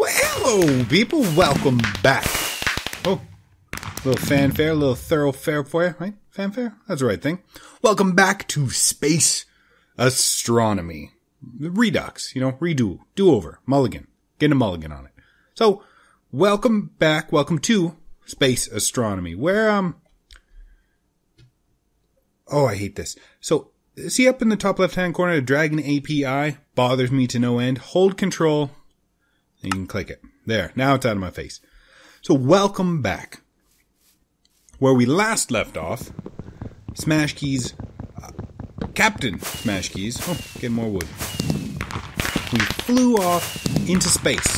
Well, hello, people. Welcome back. Oh, little fanfare, little thoroughfare for you, right? Fanfare? That's the right thing. Welcome back to Space Astronomy. Redux, you know, redo, do over, mulligan. Get a mulligan on it. So, welcome back, welcome to Space Astronomy, where, um, oh, I hate this. So, see up in the top left hand corner, the Dragon API bothers me to no end. Hold control, you can click it. There, now it's out of my face. So, welcome back. Where we last left off, Smash Keys, uh, Captain Smash Keys, oh, get more wood. We flew off into space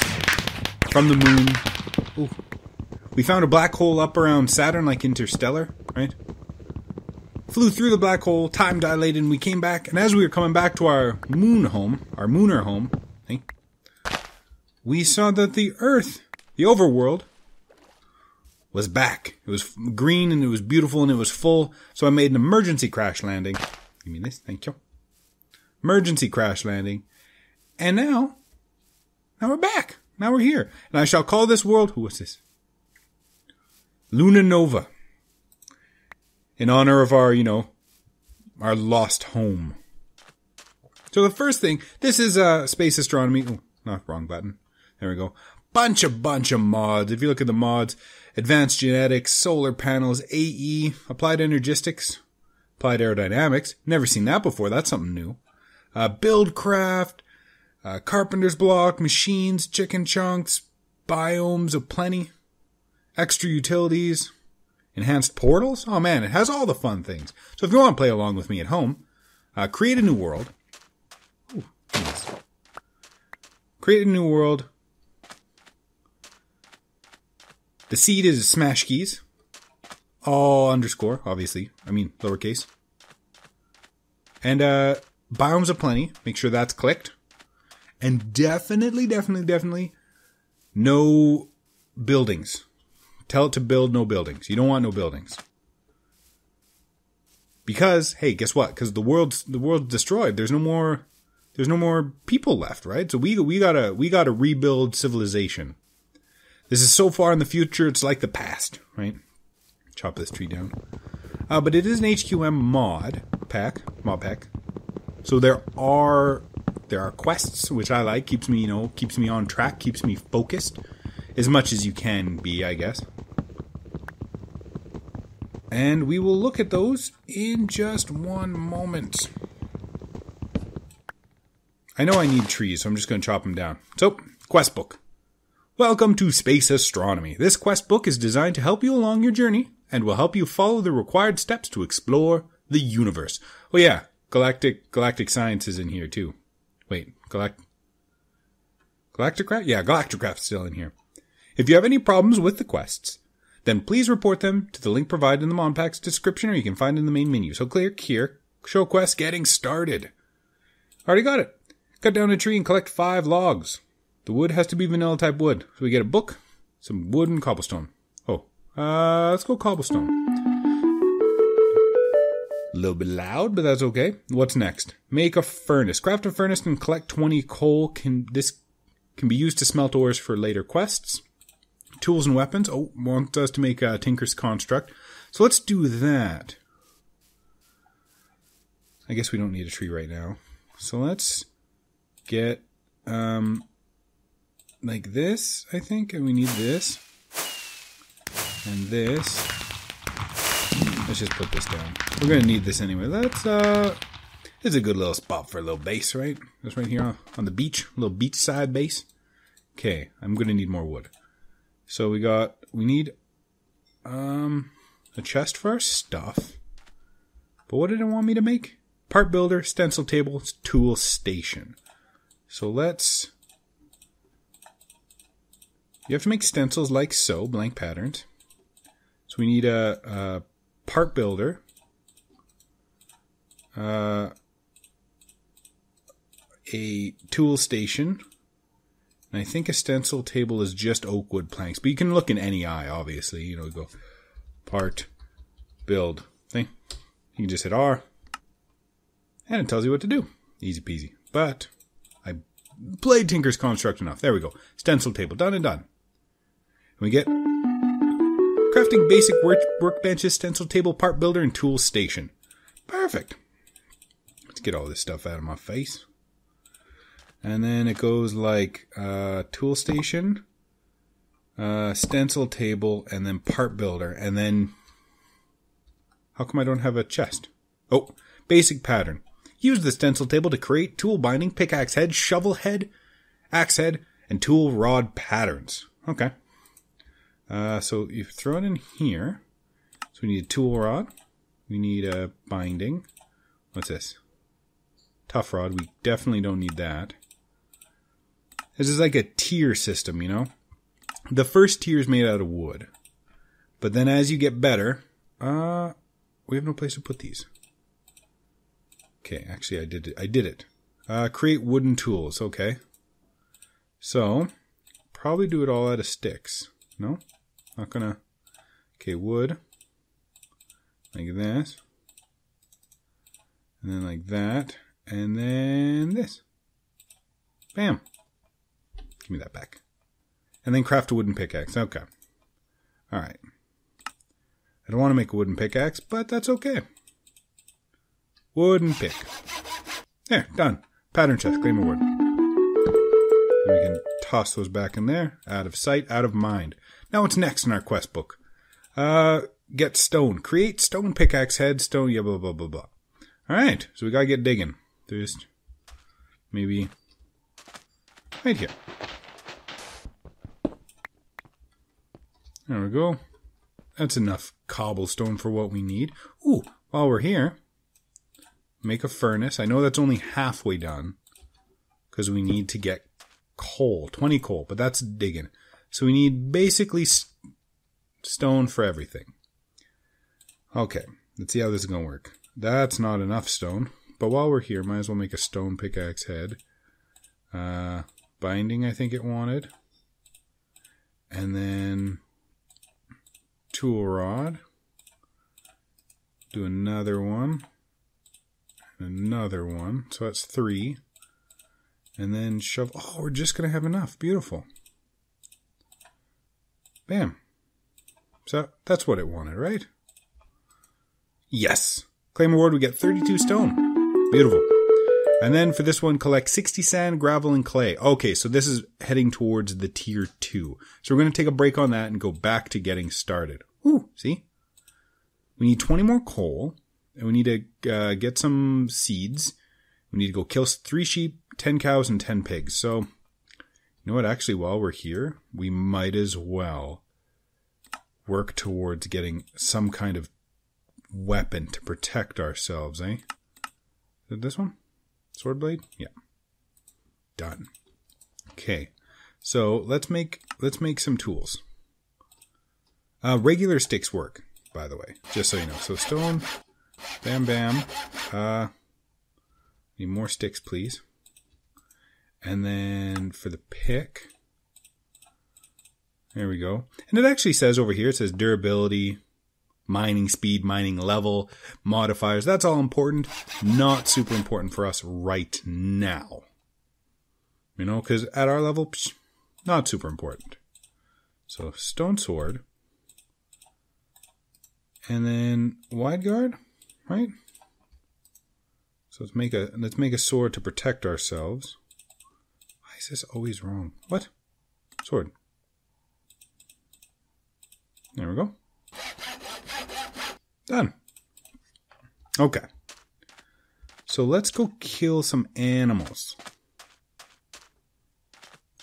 from the moon. Ooh. We found a black hole up around Saturn, like interstellar, right? Flew through the black hole, time dilated, and we came back. And as we were coming back to our moon home, our mooner home, hey, we saw that the Earth, the overworld, was back. It was green and it was beautiful and it was full. So I made an emergency crash landing. Give me this, thank you. Emergency crash landing. And now, now we're back. Now we're here. And I shall call this world, who was this? Luna Nova. In honor of our, you know, our lost home. So the first thing, this is uh, space astronomy. Oh, not wrong button. There we go. Bunch of bunch of mods. If you look at the mods, advanced genetics, solar panels, AE, applied energistics, applied aerodynamics. Never seen that before. That's something new. Uh, buildcraft, uh, carpenter's block, machines, chicken chunks, biomes of plenty, extra utilities, enhanced portals. Oh man, it has all the fun things. So if you want to play along with me at home, uh, create a new world. Ooh, nice. Create a new world. The seed is smash keys. All underscore, obviously. I mean, lowercase. And, uh, biomes plenty. Make sure that's clicked. And definitely, definitely, definitely no buildings. Tell it to build no buildings. You don't want no buildings. Because, hey, guess what? Because the world's, the world's destroyed. There's no more, there's no more people left, right? So we, we gotta, we gotta rebuild civilization. This is so far in the future, it's like the past, right? Chop this tree down. Uh, but it is an HQM mod pack, mod pack. So there are there are quests which I like, keeps me you know keeps me on track, keeps me focused as much as you can be, I guess. And we will look at those in just one moment. I know I need trees, so I'm just going to chop them down. So, quest book. Welcome to Space Astronomy. This quest book is designed to help you along your journey and will help you follow the required steps to explore the universe. Oh yeah, galactic galactic science is in here too. Wait, galact Galacticraft? Yeah, Galacticraft's still in here. If you have any problems with the quests, then please report them to the link provided in the mod pack's description or you can find it in the main menu. So click here, show quest getting started. Already got it. Cut down a tree and collect five logs. The wood has to be vanilla type wood. So we get a book, some wood and cobblestone. Oh, uh, let's go cobblestone. A little bit loud, but that's okay. What's next? Make a furnace. Craft a furnace and collect 20 coal. Can this can be used to smelt ores for later quests. Tools and weapons. Oh, want us to make a Tinker's construct. So let's do that. I guess we don't need a tree right now. So let's get um like this, I think, and we need this and this. Let's just put this down. We're gonna need this anyway. That's uh, it's a good little spot for a little base, right? That's right here on the beach, a little beachside base. Okay, I'm gonna need more wood. So we got, we need um a chest for our stuff. But what did it want me to make? Part builder, stencil table, tool station. So let's you have to make stencils like so, blank patterns. So we need a, a part builder, uh, a tool station, and I think a stencil table is just oak wood planks. But you can look in NEI, obviously. You know, go part build thing. You can just hit R, and it tells you what to do. Easy peasy. But I played Tinker's Construct enough. There we go. Stencil table. Done and done. We get crafting basic work workbenches, stencil table, part builder, and tool station. Perfect. Let's get all this stuff out of my face. And then it goes like uh, tool station, uh, stencil table, and then part builder. And then, how come I don't have a chest? Oh, basic pattern. Use the stencil table to create tool binding, pickaxe head, shovel head, axe head, and tool rod patterns. Okay. Uh, so you throw it in here. So we need a tool rod. We need a binding. What's this? Tough rod. We definitely don't need that. This is like a tier system, you know? The first tier is made out of wood. But then as you get better, uh, we have no place to put these. Okay, actually I did it. I did it. Uh, create wooden tools. Okay. So, probably do it all out of sticks. No? Not gonna. Okay, wood. Like this. And then like that. And then this. Bam. Give me that back. And then craft a wooden pickaxe. Okay. Alright. I don't want to make a wooden pickaxe, but that's okay. Wooden pick. There, done. Pattern chest, claim a word. we can toss those back in there. Out of sight, out of mind. Now what's next in our quest book? Uh, get stone. Create stone pickaxe head, stone, yeah, blah, blah, blah, blah. Alright, so we gotta get digging. Just maybe right here. There we go. That's enough cobblestone for what we need. Ooh, while we're here, make a furnace. I know that's only halfway done because we need to get coal, 20 coal, but that's digging. So we need basically stone for everything. Okay, let's see how this is going to work. That's not enough stone, but while we're here, might as well make a stone pickaxe head. Uh, binding, I think it wanted. And then tool rod. Do another one. Another one. So that's three. And then shove. Oh, we're just going to have enough. Beautiful. Bam. So that's what it wanted, right? Yes. Claim award, we get 32 stone. Beautiful. And then for this one, collect 60 sand, gravel, and clay. Okay, so this is heading towards the tier 2. So we're going to take a break on that and go back to getting started. Ooh, see? We need 20 more coal, and we need to uh, get some seeds. We need to go kill three sheep, 10 cows, and 10 pigs. So, you know what? Actually, while we're here, we might as well work towards getting some kind of weapon to protect ourselves, eh? Is it this one? Sword blade? Yeah. Done. Okay. So let's make let's make some tools. Uh, regular sticks work, by the way, just so you know. So stone, bam, bam. Uh, need more sticks, please. And then for the pick, there we go. And it actually says over here, it says durability, mining speed, mining level, modifiers. That's all important. Not super important for us right now. You know, because at our level, psh, not super important. So stone sword. And then wide guard, right? So let's make a let's make a sword to protect ourselves. Is this always wrong? What? Sword. There we go. Done. Okay. So let's go kill some animals.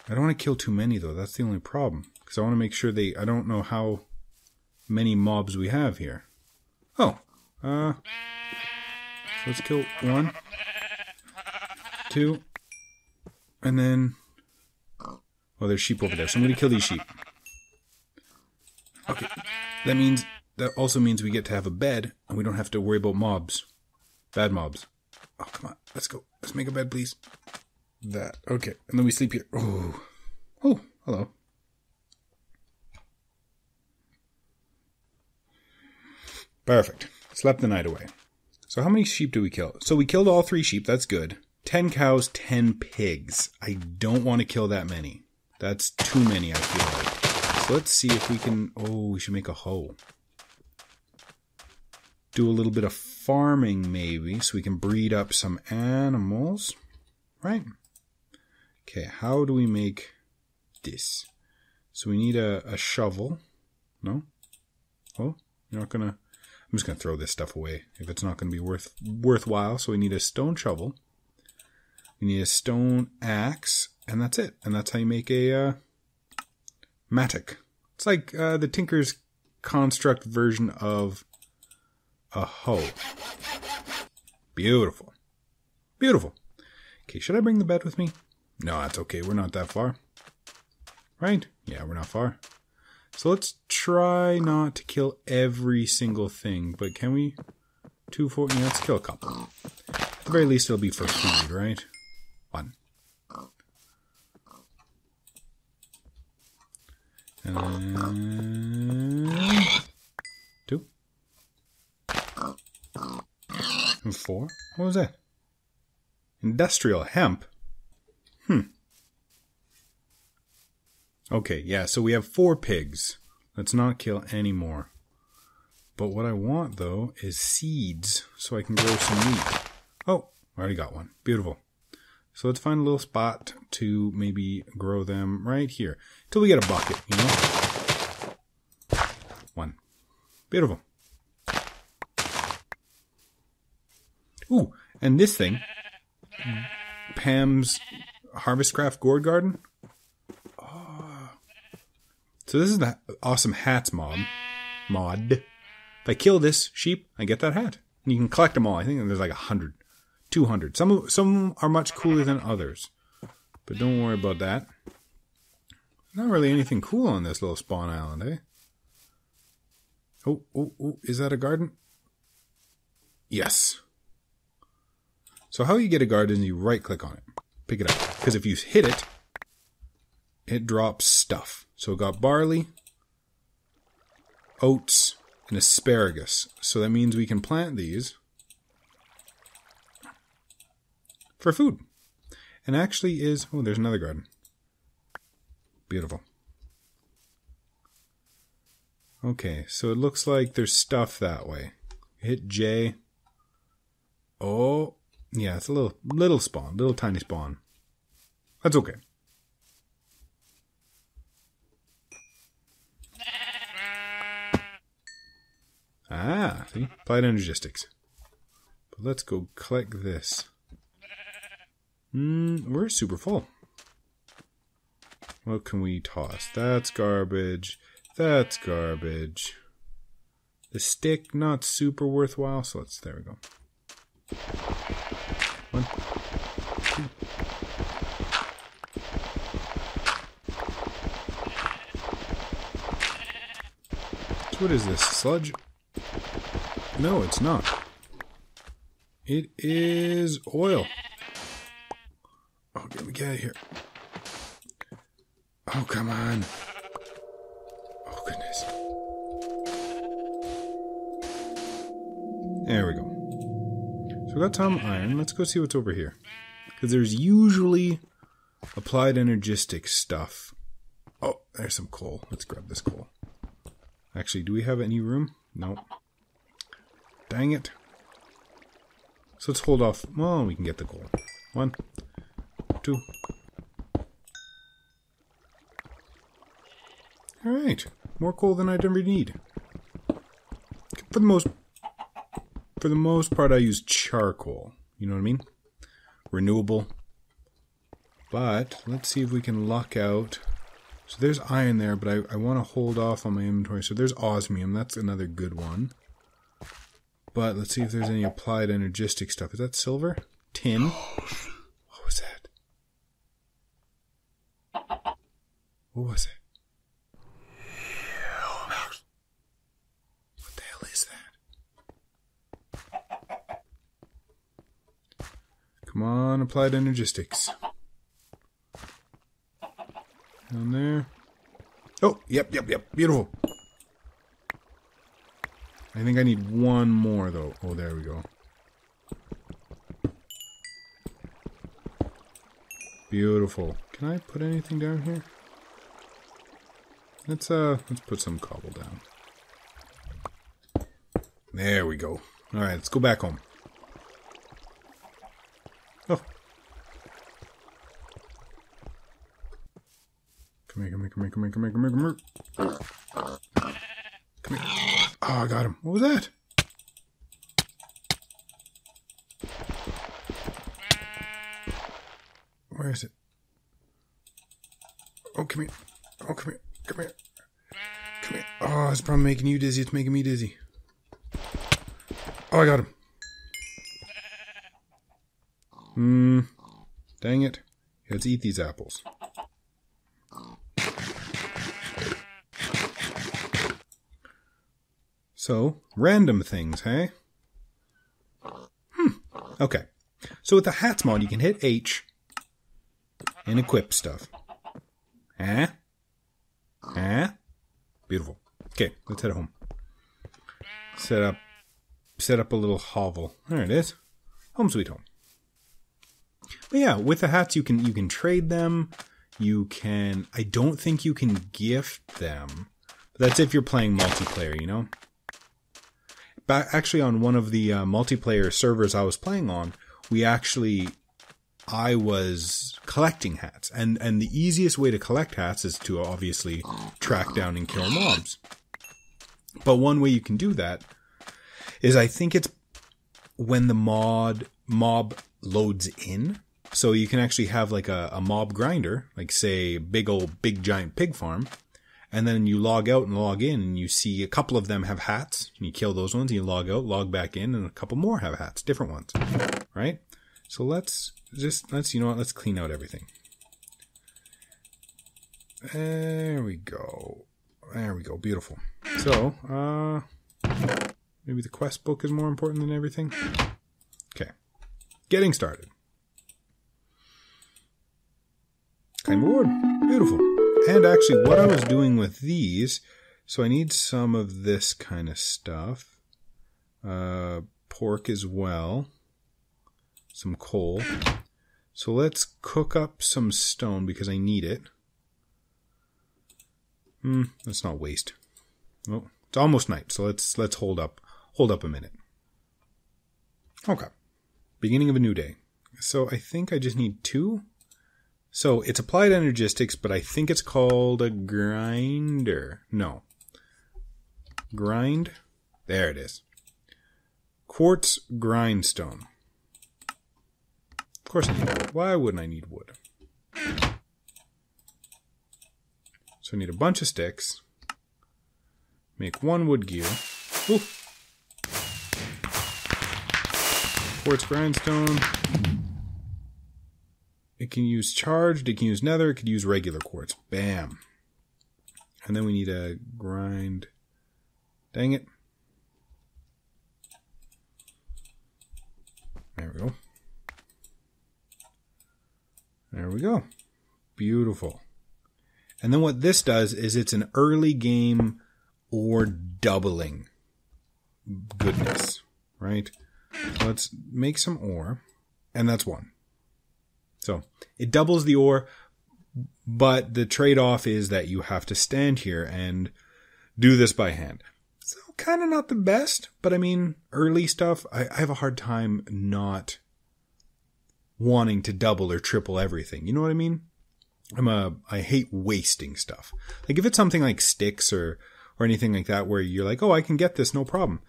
I don't want to kill too many though. That's the only problem. Because I want to make sure they. I don't know how many mobs we have here. Oh. Uh. So let's kill one, two, and then. Oh, there's sheep over there. So I'm going to kill these sheep. Okay. That means that also means we get to have a bed and we don't have to worry about mobs. Bad mobs. Oh, come on. Let's go. Let's make a bed, please. That. Okay. And then we sleep here. Oh. Oh, hello. Perfect. Slept the night away. So how many sheep do we kill? So we killed all three sheep. That's good. 10 cows, 10 pigs. I don't want to kill that many. That's too many, I feel like. So let's see if we can... Oh, we should make a hoe. Do a little bit of farming, maybe, so we can breed up some animals. Right? Okay, how do we make this? So we need a, a shovel. No? Oh, you're not gonna... I'm just gonna throw this stuff away if it's not gonna be worth worthwhile. So we need a stone shovel. We need a stone axe, and that's it. And that's how you make a uh. It's like uh, the Tinker's construct version of a hoe. Beautiful. Beautiful. Okay, should I bring the bed with me? No, that's okay. We're not that far. Right? Yeah, we're not far. So let's try not to kill every single thing, but can we? Two, four, yeah, let's kill a couple. At the very least, it'll be for food, right? One. And two. And four. What was that? Industrial hemp. Hmm. Okay, yeah, so we have four pigs. Let's not kill any more. But what I want, though, is seeds so I can grow some meat. Oh, I already got one. Beautiful. So let's find a little spot to maybe grow them right here. Till we get a bucket, you know? One. Beautiful. Ooh, and this thing, Pam's Harvestcraft Gourd Garden. Oh. So this is the awesome hats mod. Mod. If I kill this sheep, I get that hat. And you can collect them all. I think there's like a hundred. 200. Some some are much cooler than others. But don't worry about that. Not really anything cool on this little spawn island, eh? Oh, oh, oh, is that a garden? Yes. So how you get a garden is you right click on it. Pick it up. Because if you hit it, it drops stuff. So it got barley, oats, and asparagus. So that means we can plant these for food. And actually is, oh, there's another garden. Beautiful. Okay, so it looks like there's stuff that way. Hit J. Oh, yeah, it's a little little spawn, little tiny spawn. That's okay. Ah, see? Applied energistics. But let's go collect this. Mm, we're super full. What can we toss? That's garbage. That's garbage. The stick, not super worthwhile, so let's, there we go. One, two. So what is this? Sludge? No, it's not. It is oil. Get out of here. Oh, come on. Oh, goodness. There we go. So we got some iron. Let's go see what's over here. Because there's usually applied energistic stuff. Oh, there's some coal. Let's grab this coal. Actually, do we have any room? No. Dang it. So let's hold off. Well, we can get the coal. One, two. Alright. More coal than I'd ever need. For the most for the most part I use charcoal. You know what I mean? Renewable. But let's see if we can luck out. So there's iron there, but I, I want to hold off on my inventory. So there's osmium. That's another good one. But let's see if there's any applied energistic stuff. Is that silver? Tin? What was that? What was it? What the hell is that? Come on, applied energistics. Down there. Oh, yep, yep, yep. Beautiful. I think I need one more, though. Oh, there we go. Beautiful. Can I put anything down here? Let's uh let's put some cobble down. There we go. Alright, let's go back home. Oh. Come here, come here, come here, come here, come here, come here, come here. Come here. Oh, I got him. What was that? Where is it? Oh, come here. Oh, come here. Come here. Come here. Oh, it's probably making you dizzy. It's making me dizzy. Oh, I got him. Hmm. Dang it. Let's eat these apples. So, random things, hey? Hmm. Okay. So with the hats mod, you can hit H and equip stuff. Huh? Huh? Beautiful. Okay, let's head home. Set up set up a little hovel. There it is. Home sweet home. But yeah, with the hats you can you can trade them. You can I don't think you can gift them. But that's if you're playing multiplayer, you know? But actually on one of the uh, multiplayer servers I was playing on, we actually I was collecting hats. And and the easiest way to collect hats is to obviously track down and kill mobs. But one way you can do that is I think it's when the mod mob loads in. So you can actually have like a, a mob grinder, like say big old big giant pig farm, and then you log out and log in and you see a couple of them have hats and you kill those ones and you log out log back in and a couple more have hats different ones right so let's just let's you know what let's clean out everything. There we go. There we go. Beautiful. So uh maybe the quest book is more important than everything? Okay. Getting started. Claim reward beautiful. And actually what i was doing with these so i need some of this kind of stuff. Uh pork as well some coal. So let's cook up some stone because I need it. Hmm, let's not waste. Well, it's almost night, so let's let's hold up hold up a minute. Okay. Beginning of a new day. So I think I just need two. So it's applied energistics, but I think it's called a grinder. No. Grind. There it is. Quartz grindstone. Of course I need wood. Why wouldn't I need wood? So I need a bunch of sticks. Make one wood gear. Ooh. Quartz grindstone. It can use charged, it can use nether, it could use regular quartz. Bam. And then we need a grind. Dang it. There we go. There we go. Beautiful. And then what this does is it's an early game or doubling goodness, right? Let's make some ore, and that's one. So it doubles the ore, but the trade off is that you have to stand here and do this by hand. So kind of not the best, but I mean, early stuff, I, I have a hard time not wanting to double or triple everything. You know what I mean? I'm a I hate wasting stuff. Like if it's something like sticks or or anything like that where you're like, "Oh, I can get this no problem."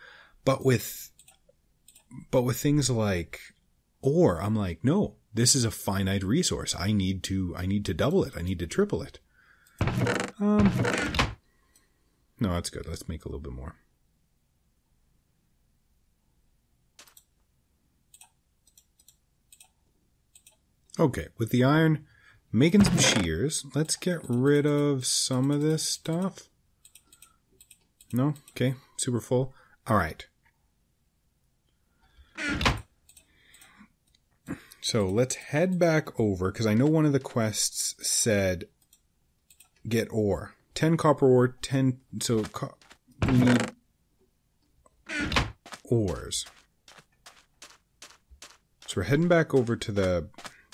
But with but with things like ore, I'm like, "No, this is a finite resource. I need to I need to double it. I need to triple it." Um No, that's good. Let's make a little bit more. Okay, with the iron, making some shears. Let's get rid of some of this stuff. No? Okay, super full. All right. So let's head back over because I know one of the quests said get ore. 10 copper ore, 10. So co- we need ores. So we're heading back over to the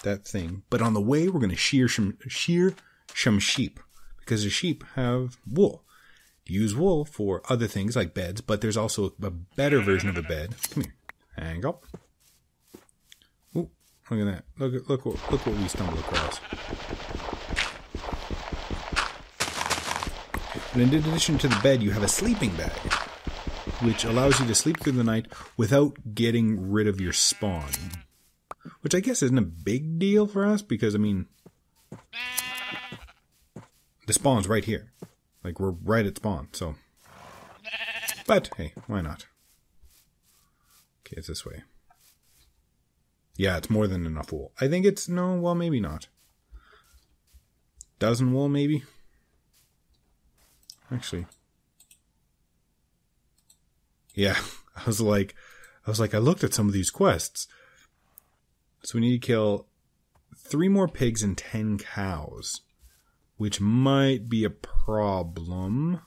that thing. But on the way, we're going to shear some, shear some sheep because the sheep have wool. Use wool for other things like beds, but there's also a better version of a bed. Come here. Hang up. Ooh, look at that. Look at look what look what we stumbled across. But in addition to the bed, you have a sleeping bag, which allows you to sleep through the night without getting rid of your spawn. Which I guess isn't a big deal for us because I mean the spawn's right here. Like we're right at spawn, so. But hey, why not? Okay, it's this way. Yeah, it's more than enough wool. I think it's no, well, maybe not. Dozen wool, maybe. Actually, yeah, I was like, I was like, I looked at some of these quests. So we need to kill three more pigs and ten cows which might be a problem.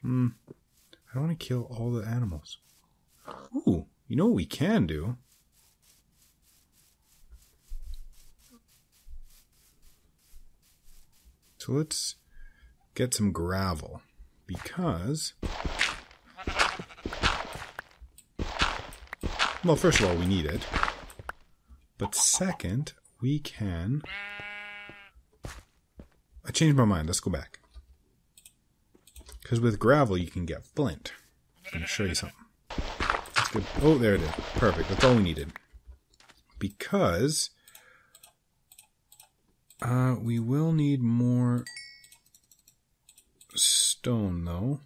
Hmm. I don't want to kill all the animals. Ooh, you know what we can do? So let's get some gravel because well first of all we need it but second we can I changed my mind. Let's go back. Because with gravel, you can get flint. I'm going to show you something. That's good. Oh, there it is. Perfect. That's all we needed. Because uh, we will need more stone, though.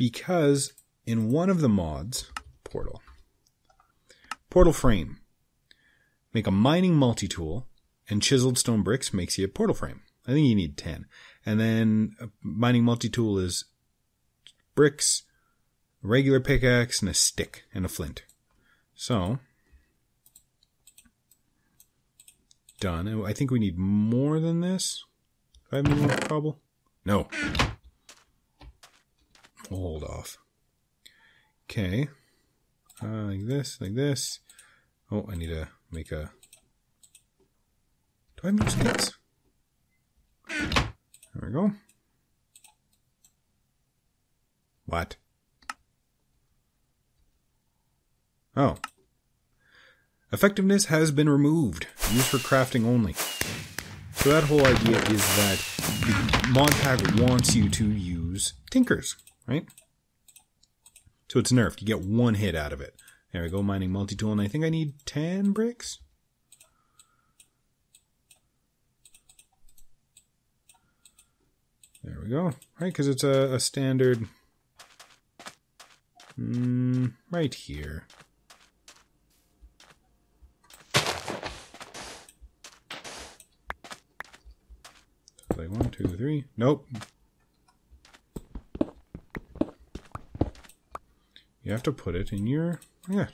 Because in one of the mods, Portal, Portal Frame, Make a mining multi-tool, and chiseled stone bricks makes you a portal frame. I think you need 10. And then a mining multi-tool is bricks, regular pickaxe, and a stick, and a flint. So, done. I think we need more than this. Do I have any more cobble? No. We'll hold off. Okay. Uh, like this, like this. Oh, I need to make a. Do I have no? There we go. What? Oh. Effectiveness has been removed. Used for crafting only. So that whole idea is that the pack wants you to use tinkers, right? So it's nerfed. You get one hit out of it. There we go, mining multi-tool, and I think I need 10 bricks? There we go. Right, because it's a, a standard... Mm, right here. like one, two, three. Nope. You have to put it in your yeah.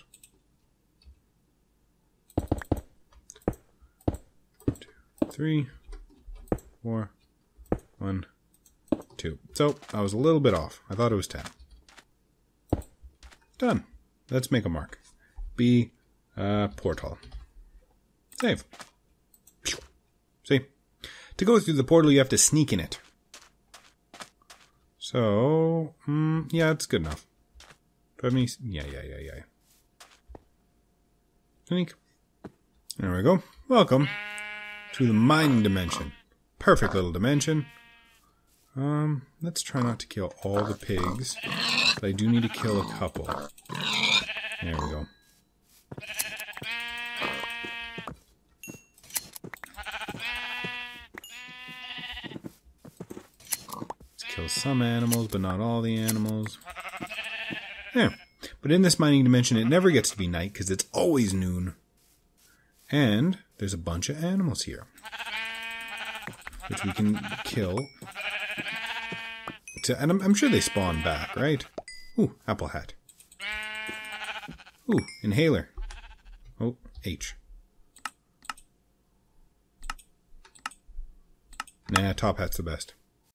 Two, three, four, one, two. So I was a little bit off. I thought it was ten. Done. Let's make a mark. B uh, portal. Save. See? To go through the portal, you have to sneak in it. So, mm, yeah, it's good enough. Yeah, yeah. Sneak. There we go. Welcome to the mining dimension. Perfect little dimension. Um, let's try not to kill all the pigs, but I do need to kill a couple. There we go. Let's kill some animals, but not all the animals. There. But in this mining dimension, it never gets to be night because it's always noon. And there's a bunch of animals here, which we can kill. To, and I'm, I'm sure they spawn back, right? Ooh, apple hat. Ooh, inhaler. Oh, H. Nah, top hat's the best.